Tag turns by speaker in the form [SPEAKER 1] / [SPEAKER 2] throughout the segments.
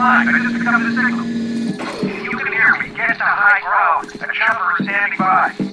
[SPEAKER 1] fine. I just picked the signal. If you can hear me, get to high ground. A chopper is standing by.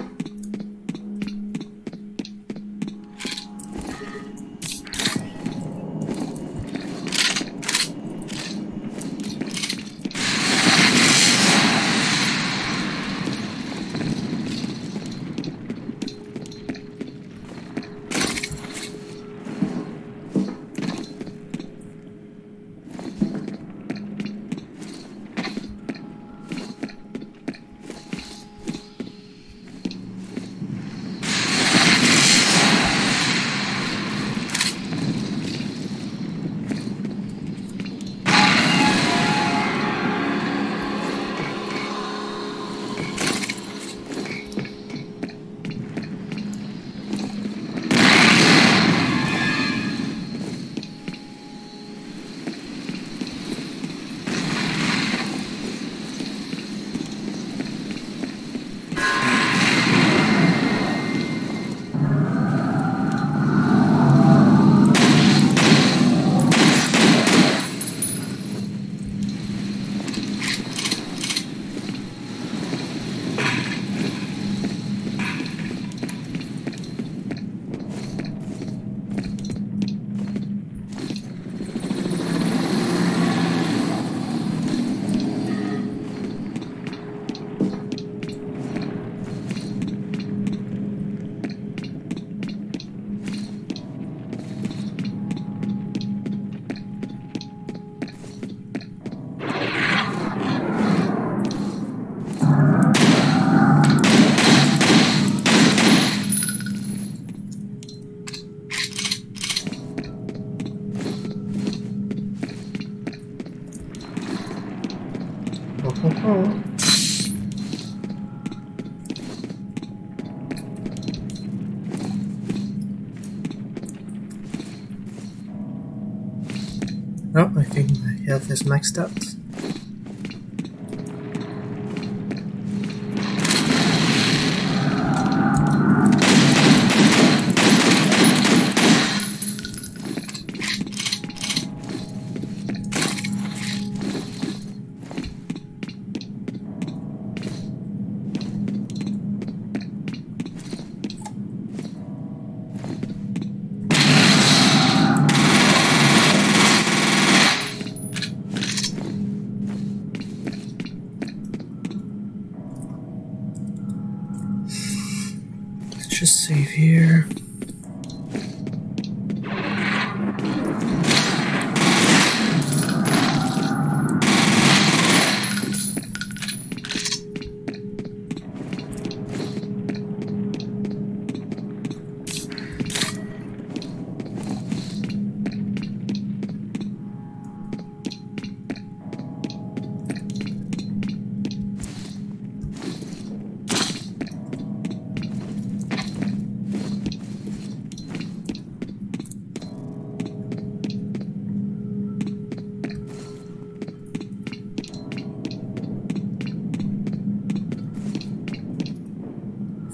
[SPEAKER 2] Maxed out.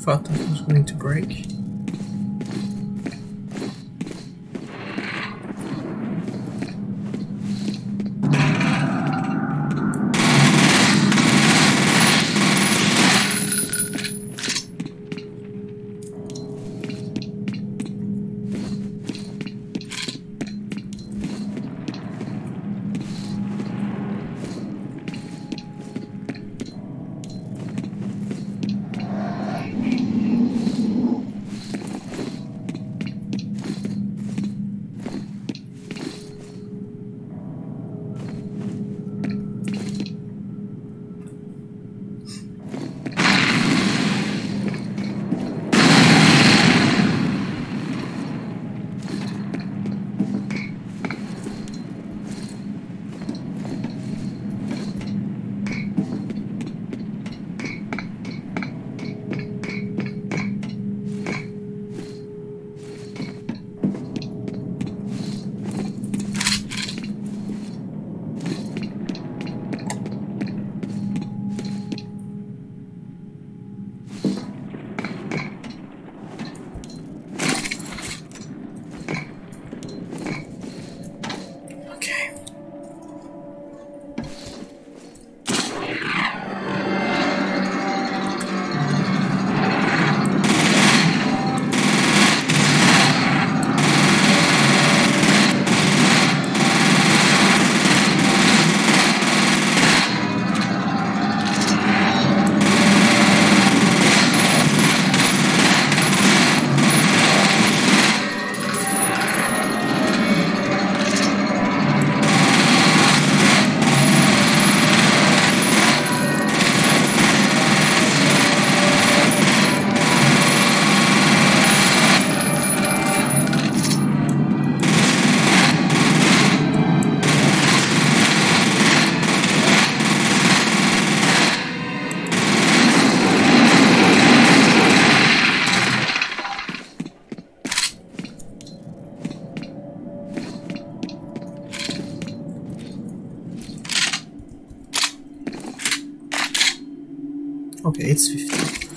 [SPEAKER 2] Thought that was going to break. Okay, it's
[SPEAKER 3] 15.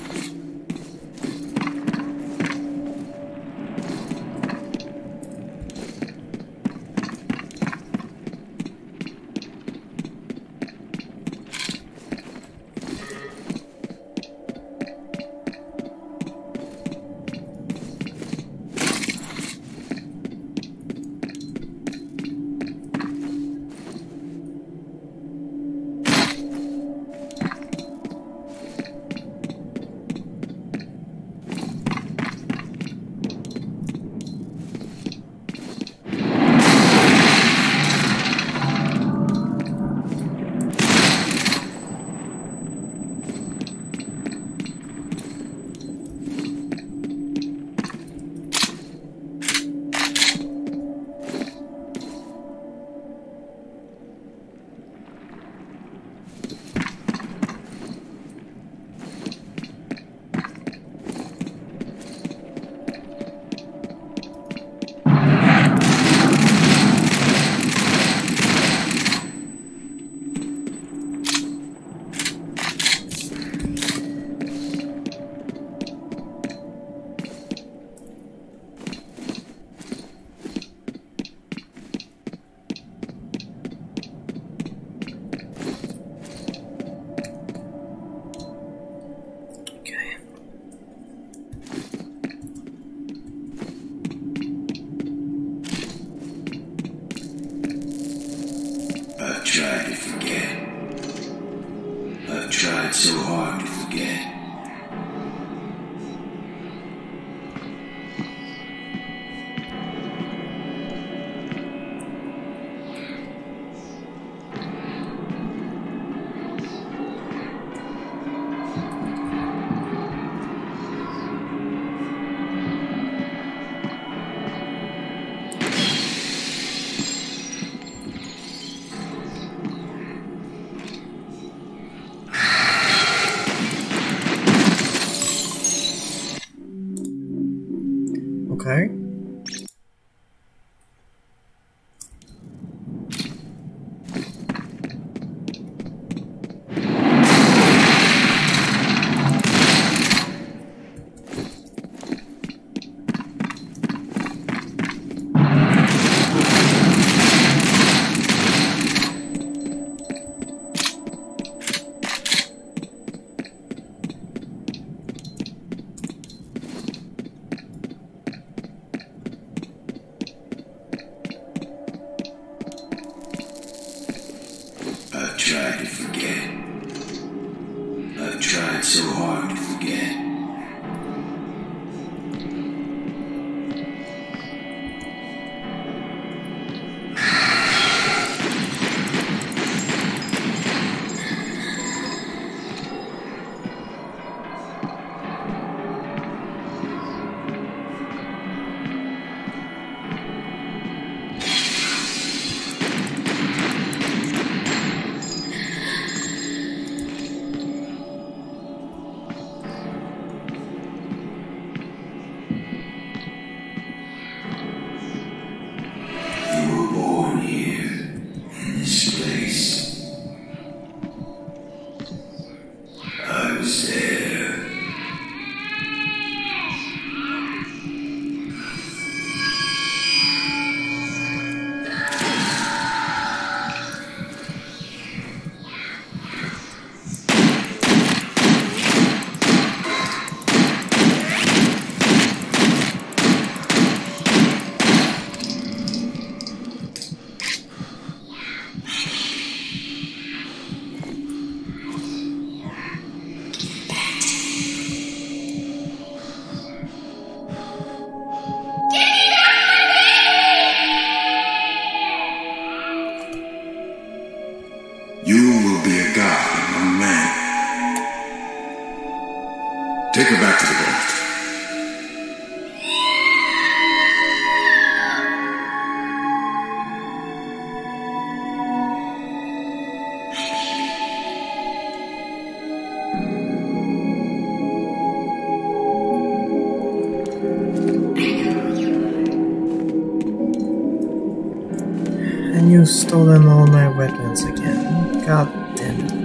[SPEAKER 2] And you have stolen all my weapons again. God damn it.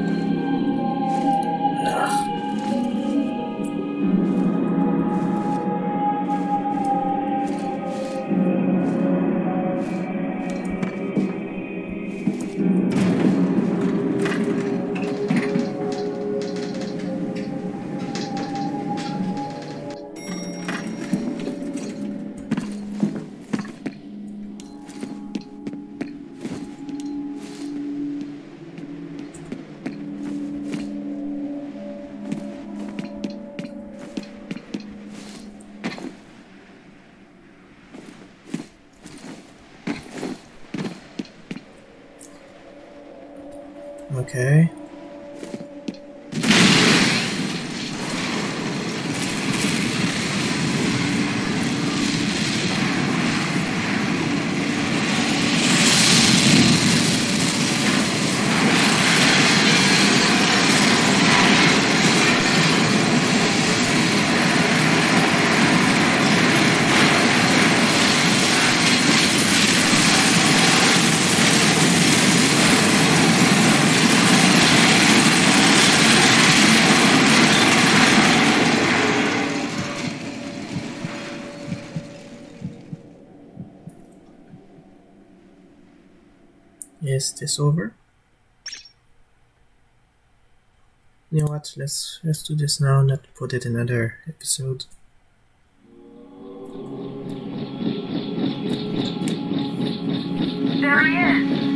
[SPEAKER 2] Okay. Is this over? You know what? Let's let's do this now. Not put it in another episode.
[SPEAKER 1] There he is.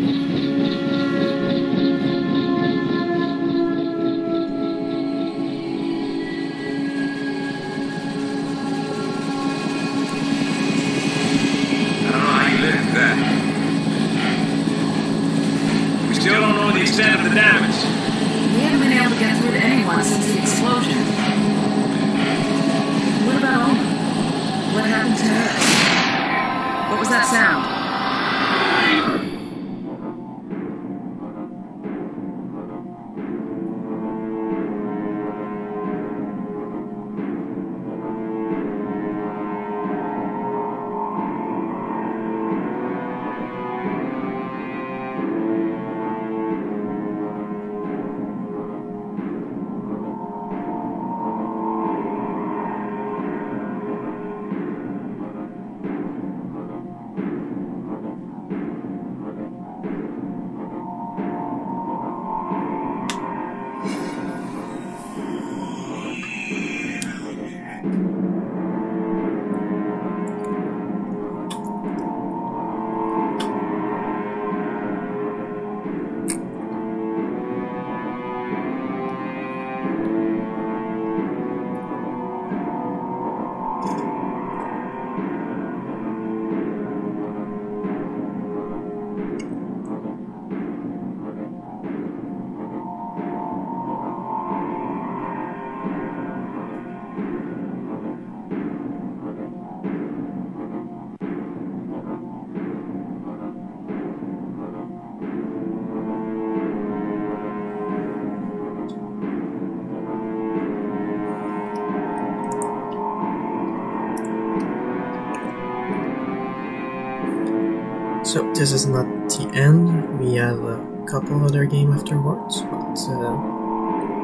[SPEAKER 2] So this is not the end. We have a couple other game afterwards, but uh,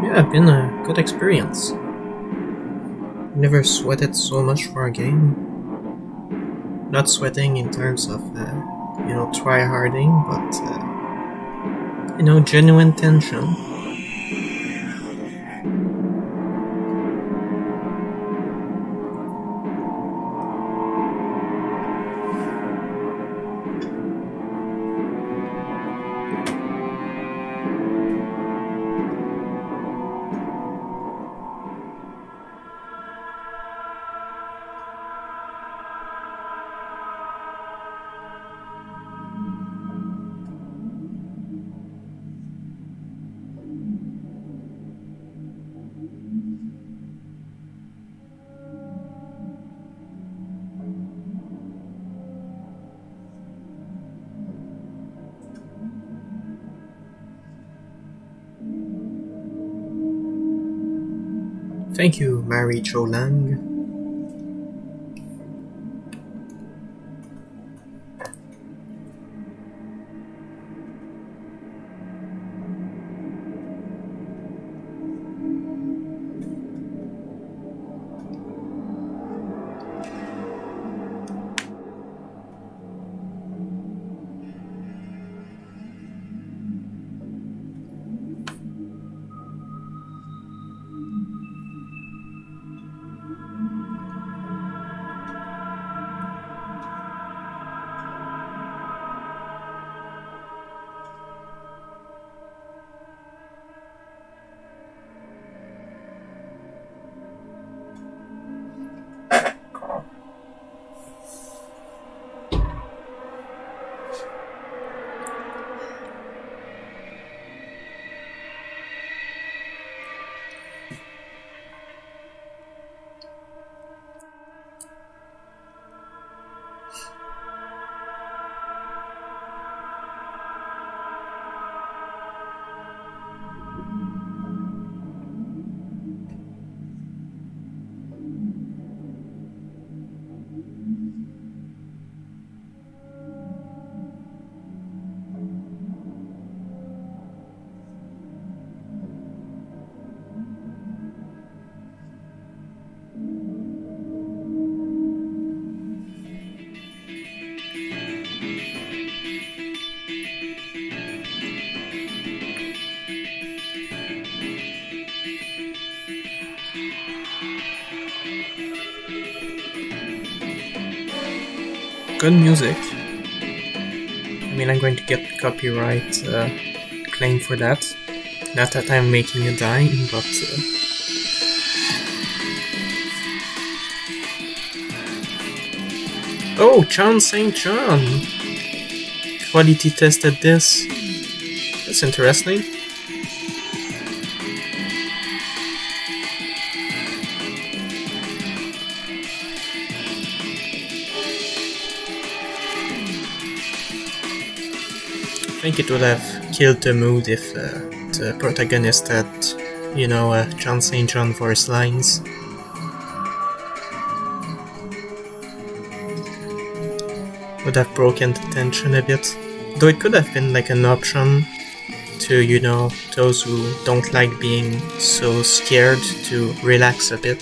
[SPEAKER 2] yeah, been a good experience. Never sweated so much for a game. Not sweating in terms of uh, you know try harding, but uh, you know genuine tension. Thank you, Mary Cho Lang. Good music. I mean, I'm going to get copyright uh, claim for that. Not that I'm making a dime, but. Uh, Oh, Jon St. John! Quality tested this. That's interesting. Think it would have killed the mood if uh, the protagonist had, you know, uh, Jon St. John voice lines. Would have broken the tension a bit. Though it could have been like an option to, you know, those who don't like being so scared to relax a bit.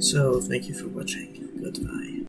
[SPEAKER 2] So, thank you for watching. Goodbye.